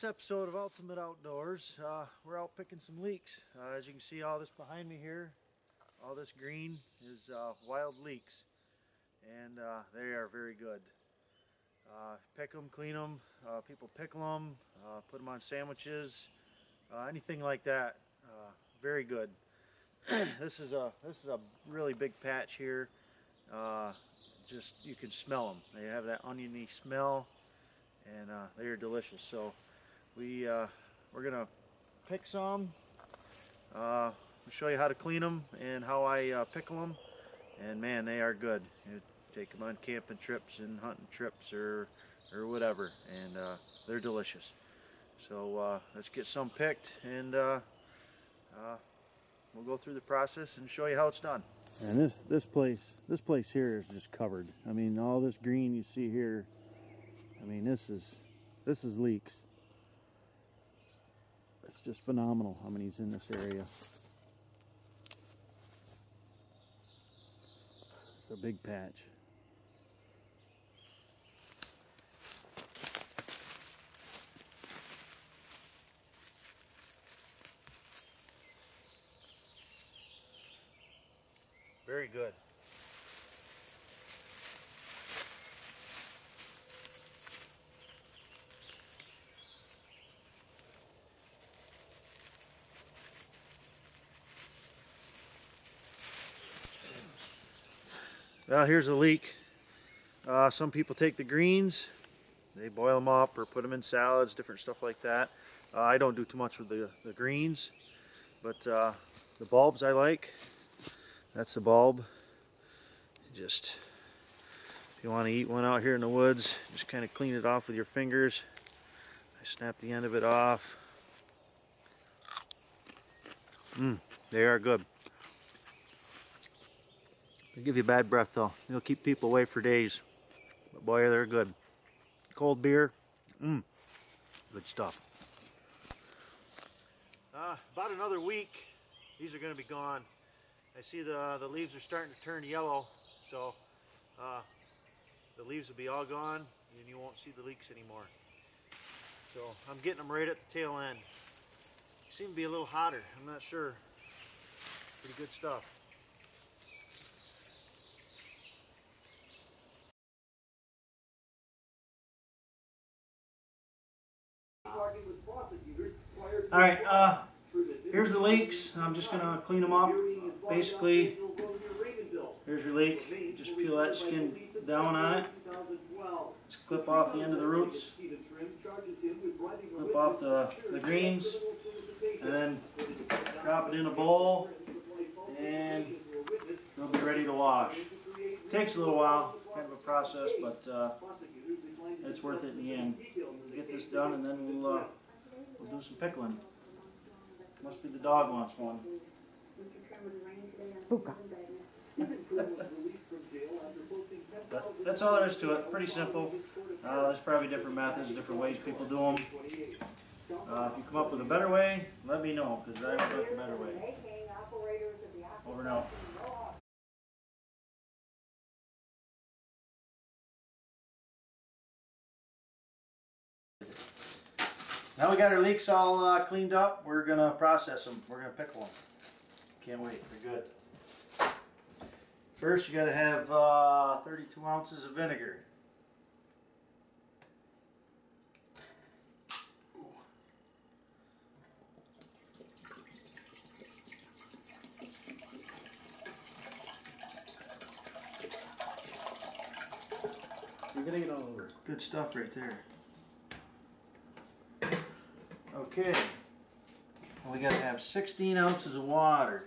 this episode of Ultimate Outdoors, uh, we're out picking some leeks. Uh, as you can see, all this behind me here, all this green is uh, wild leeks, and uh, they are very good. Uh, pick them, clean them. Uh, people pickle them, put them on sandwiches, anything like that. very good. this is a this is a really big patch here. just you can smell them. They have that oniony smell and uh, they are delicious. So we uh, we're gonna pick some. Uh, show you how to clean them and how I uh, pickle them. And man, they are good. You take them on camping trips and hunting trips or or whatever, and uh, they're delicious. So uh, let's get some picked and uh, we'll go through the process and show you how it's done. And this this place this place here is just covered. I mean, all this green you see here I mean, this is this is leeks. It's just phenomenal how many's in this area. It's a big patch. Very good. Well, here's a leek. Uh, some people take the greens, they boil them up or put them in salads, different stuff like that. Uh, I don't do too much with the, the greens, but uh, the bulbs I like. That's a bulb. Just, if you want to eat one out here in the woods, just kind of clean it off with your fingers. I snap the end of it off. Mmm, they are good. They give you bad breath though. They'll keep people away for days. But boy, they're good. Cold beer, mmm, good stuff. Uh, about another week, these are going to be gone. I see the, the leaves are starting to turn yellow, so uh, the leaves will be all gone and you won't see the leeks anymore. So I'm getting them right at the tail end. They seem to be a little hotter, I'm not sure. Pretty good stuff. All right, uh, here's the leeks. I'm just going to clean them up. Basically, here's your leek. Just peel that skin down on it. Just clip off the end of the roots. Clip off the, the greens. And then drop it in a bowl. And it'll be ready to wash. It takes a little while, kind of a process, but uh, it's worth it in the end. Get this done and then we'll uh, We'll do some pickling. Must be the dog wants one. Buka. that's all there is to it. Pretty simple. Uh, there's probably different methods, different ways people do them. Uh, if you come up with a better way, let me know, because I would like a better way. Over now. Now we got our leeks all uh, cleaned up. We're going to process them. We're going to pickle them. Can't wait. They're good. First, you got to have uh, 32 ounces of vinegar. You're getting it all over. Good stuff right there. Okay, we got to have 16 ounces of water.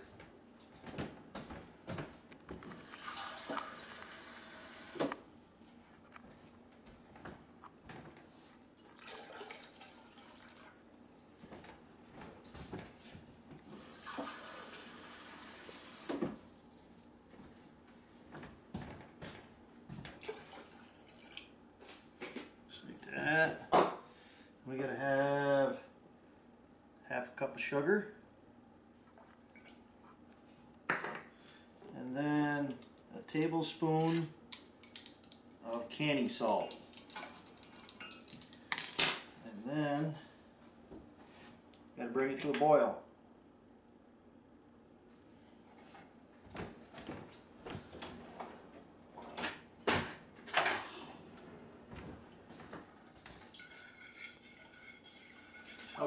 of sugar. And then a tablespoon of canning salt. And then, got to bring it to a boil.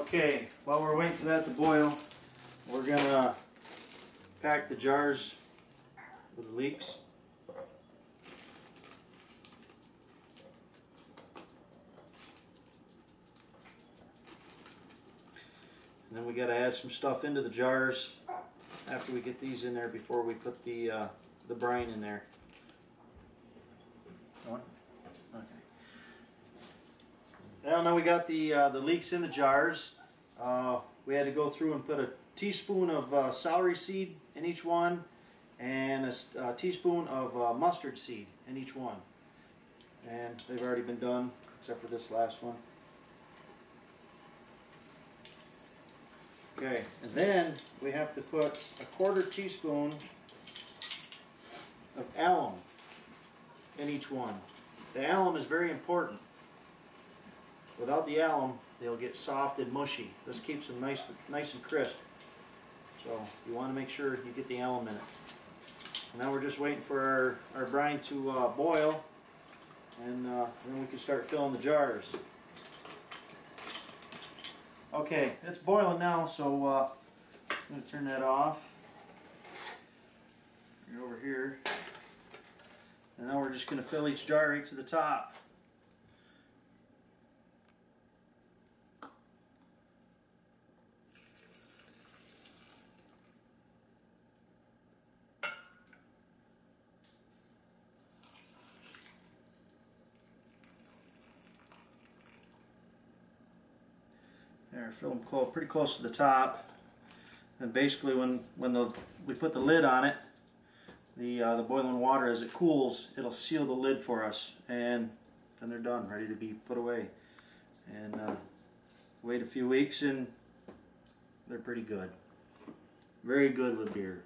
Okay, while we're waiting for that to boil, we're gonna pack the jars with the leeks. And then we gotta add some stuff into the jars after we get these in there before we put the uh, the brine in there. Okay. Well, now we got the uh, the leeks in the jars. Uh, we had to go through and put a teaspoon of uh, celery seed in each one, and a teaspoon of uh, mustard seed in each one. And they've already been done, except for this last one. Okay, and then we have to put a quarter teaspoon of alum in each one. The alum is very important. Without the alum, they'll get soft and mushy. This keeps them nice, nice and crisp. So you want to make sure you get the alum in it. And now we're just waiting for our, our brine to uh, boil, and uh, then we can start filling the jars. Okay, it's boiling now, so uh, I'm going to turn that off. You're over here. And now we're just going to fill each jar right to the top. There, fill them close, pretty close to the top. And basically, when when the we put the lid on it, the uh, the boiling water as it cools, it'll seal the lid for us, and then they're done, ready to be put away. And uh, wait a few weeks, and they're pretty good. Very good with beer.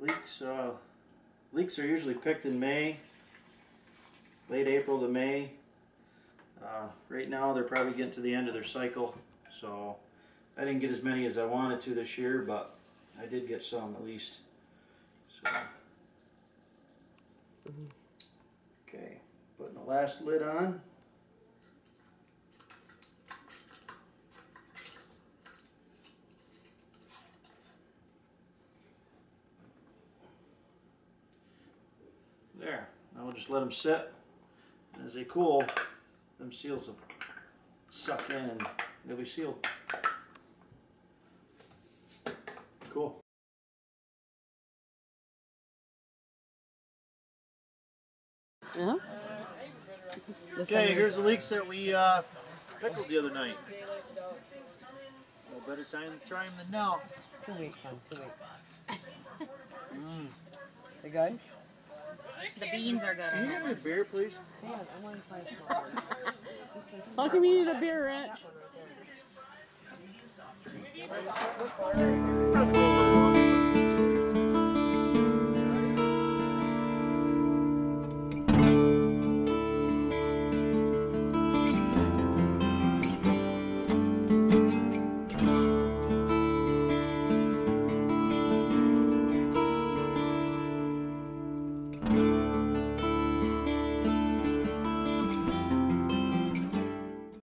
Leeks, uh, leeks are usually picked in May late April to May. Uh, right now, they're probably getting to the end of their cycle, so I didn't get as many as I wanted to this year, but I did get some at least. So, okay, putting the last lid on. There. Now we'll just let them sit. As they cool, them seals will suck in and they'll be sealed. Cool. Uh-huh. Okay, here's the leeks that we uh, pickled the other night. No better time to try them than now. Two weeks, hon. Two weeks. They good? The beans are good. Can you give me a beer, please? Yeah, I want to find some. How come you need a beer, Rich? Probably